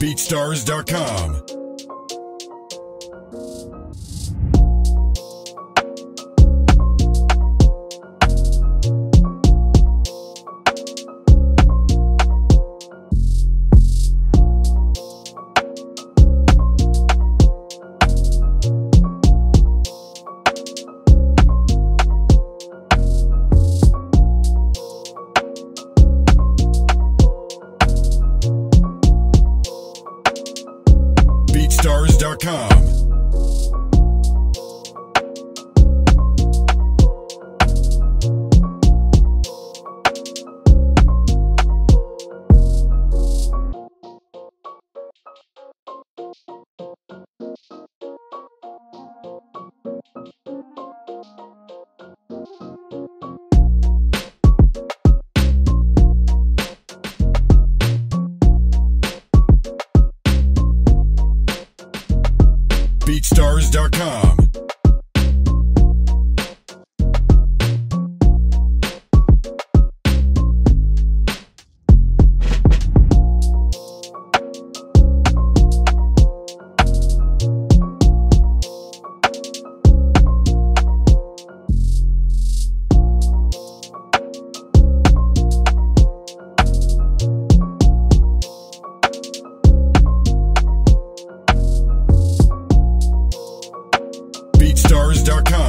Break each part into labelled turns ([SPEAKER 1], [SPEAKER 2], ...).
[SPEAKER 1] BeatStars.com. BeatStars.com. BeatStars.com. BeatStars.com.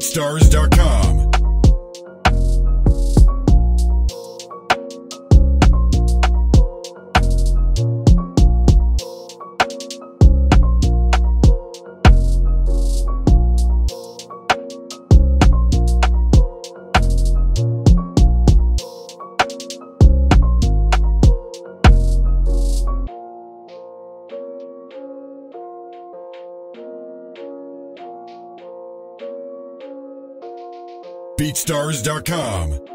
[SPEAKER 1] BeatStars.com. BeatStars.com.